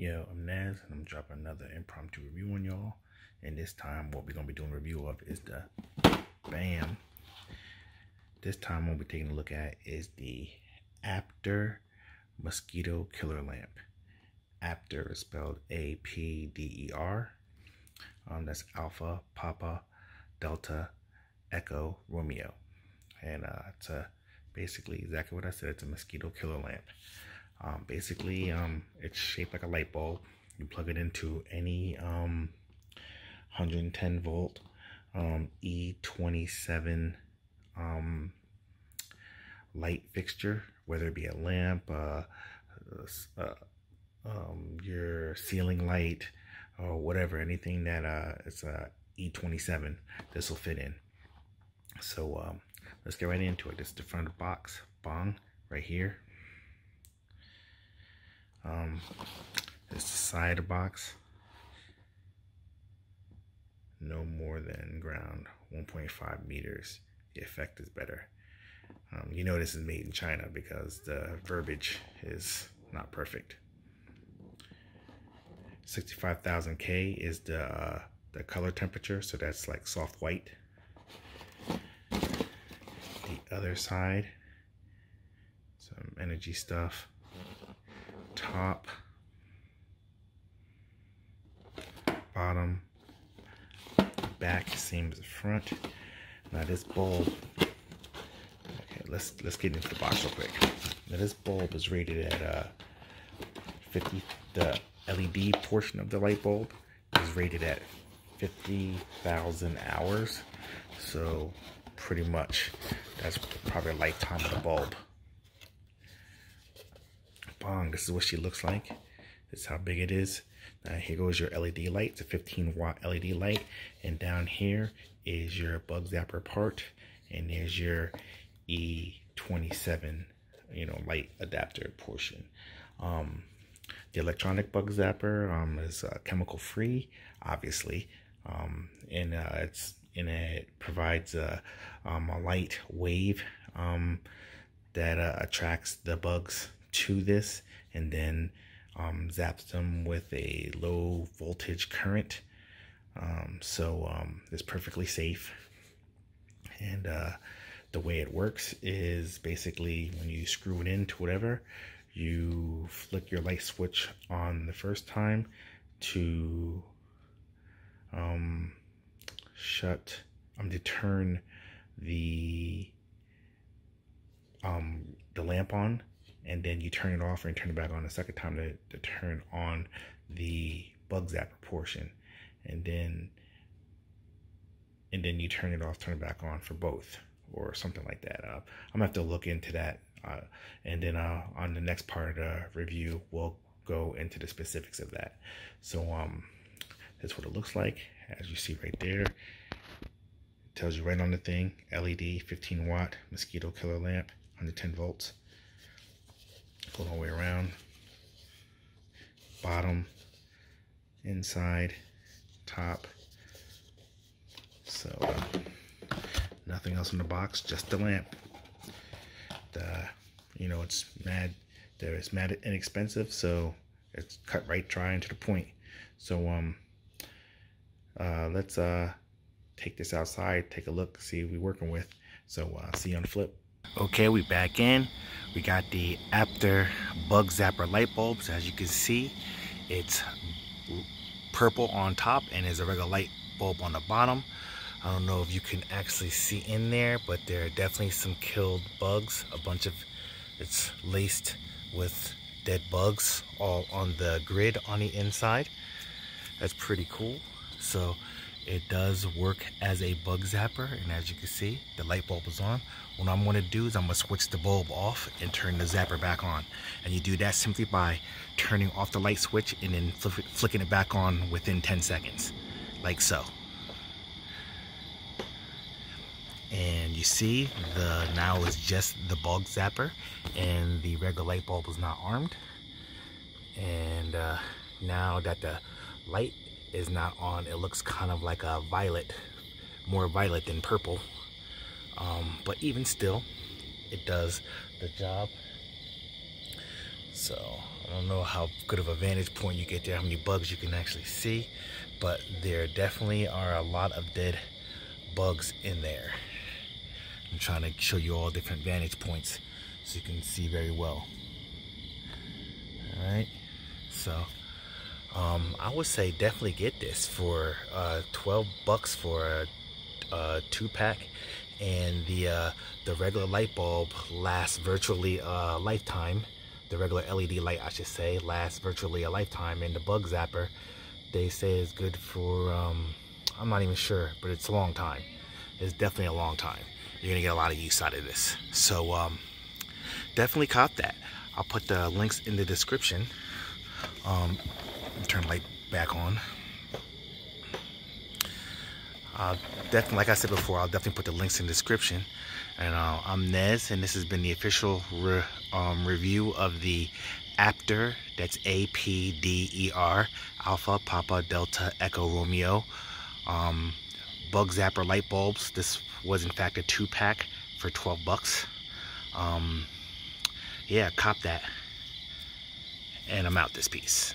Yo, I'm Nez, and I'm dropping another impromptu review on y'all. And this time, what we're gonna be doing a review of is the BAM. This time, what we're taking a look at is the Apder Mosquito Killer Lamp. Apder is spelled A-P-D-E-R. Um, that's Alpha Papa Delta Echo Romeo, and uh, it's a basically exactly what I said. It's a mosquito killer lamp. Um, basically, um, it's shaped like a light bulb. You plug it into any um, 110 volt um, E27 um, light fixture, whether it be a lamp, uh, uh, um, your ceiling light, or whatever, anything that uh, it's a E27, this will fit in. So let's get right into it. This is the front of the box, bong, right here. Um, is the side box. No more than ground, 1.5 meters. The effect is better. Um, you know this is made in China because the verbiage is not perfect. 65,000K is the, uh, the color temperature, so that's like soft white. The other side, some energy stuff top, bottom, back, same as the front. Now this bulb, okay, let's let's get into the box real quick. Now this bulb is rated at uh, 50. The LED portion of the light bulb is rated at 50,000 hours. So pretty much that's probably a lifetime of the bulb bong. This is what she looks like. This is how big it is. Now here goes your LED light. It's a 15 watt LED light. And down here is your bug zapper part. And there's your E27, you know, light adapter portion. Um, the electronic bug zapper um, is uh, chemical free, obviously. Um, and uh, it's and it provides a, um, a light wave um, that uh, attracts the bugs to this and then um, zaps them with a low voltage current. Um, so um, it's perfectly safe. And uh, the way it works is basically when you screw it into whatever, you flick your light switch on the first time to um, shut, um, to turn the um, the lamp on and then you turn it off and turn it back on a second time to, to turn on the bug zapper portion. And then and then you turn it off turn it back on for both or something like that. Uh, i'm gonna have to look into that uh, and then uh, on the next part of the review we'll go into the specifics of that. So um that's what it looks like as you see right there. It tells you right on the thing led 15 watt mosquito killer lamp 110 volts Go all the way around. Bottom, inside, top. So, uh, nothing else in the box, just the lamp. The, you know, it's mad, there it's mad inexpensive, so it's cut right dry and to the point. So, um, uh, let's, uh, take this outside, take a look, see what we're working with. So, uh, see you on the flip. Okay, we back in. We got the Apder Bug Zapper light bulbs. As you can see, it's purple on top and is a regular light bulb on the bottom. I don't know if you can actually see in there, but there are definitely some killed bugs. A bunch of, it's laced with dead bugs all on the grid on the inside. That's pretty cool. So it does work as a bug zapper and as you can see the light bulb is on. What I'm going to do is I'm going to switch the bulb off and turn the zapper back on. And you do that simply by turning off the light switch and then fl flicking it back on within 10 seconds like so. And you see the now is just the bug zapper and the regular light bulb is not armed. And uh, now that the light is not on. It looks kind of like a violet, more violet than purple. Um, but even still, it does the job. So I don't know how good of a vantage point you get there, how many bugs you can actually see, but there definitely are a lot of dead bugs in there. I'm trying to show you all different vantage points so you can see very well. All right, so um, I would say definitely get this for uh, 12 bucks for a, a two pack and the uh, the regular light bulb lasts virtually a lifetime. The regular LED light I should say lasts virtually a lifetime and the bug zapper they say is good for um, I'm not even sure but it's a long time. It's definitely a long time. You're gonna get a lot of use out of this. So um, definitely cop that. I'll put the links in the description. Um, turn light back on uh, definitely, like I said before, I'll definitely put the links in the description. And uh, I'm Nez, and this has been the official re um, review of the Apder, that's A-P-D-E-R, Alpha Papa Delta Echo Romeo um, Bug Zapper light bulbs. This was in fact a two pack for 12 bucks. Um, yeah, cop that. And I'm out this piece.